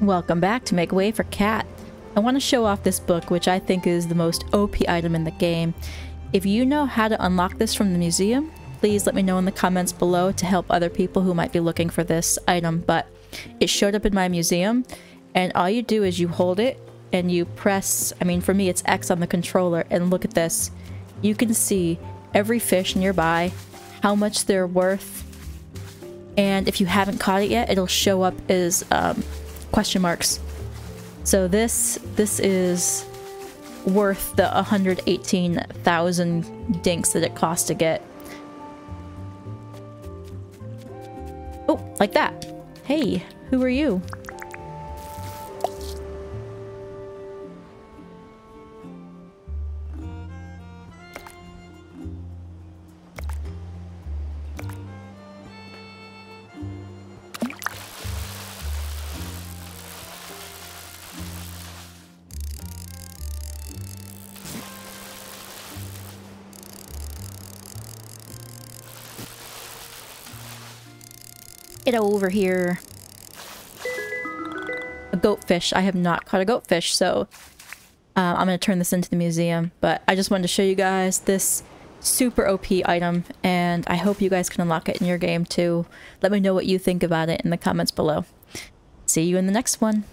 Welcome back to Make Way for Cat. I want to show off this book, which I think is the most OP item in the game. If you know how to unlock this from the museum, please let me know in the comments below to help other people who might be looking for this item. But it showed up in my museum, and all you do is you hold it and you press, I mean, for me, it's X on the controller, and look at this. You can see every fish nearby, how much they're worth, and if you haven't caught it yet, it'll show up as um, question marks. So this this is worth the 118,000 dinks that it cost to get. Oh, like that. Hey, who are you? Get over here. A goatfish. I have not caught a goatfish, so uh, I'm going to turn this into the museum. But I just wanted to show you guys this super OP item, and I hope you guys can unlock it in your game too. Let me know what you think about it in the comments below. See you in the next one.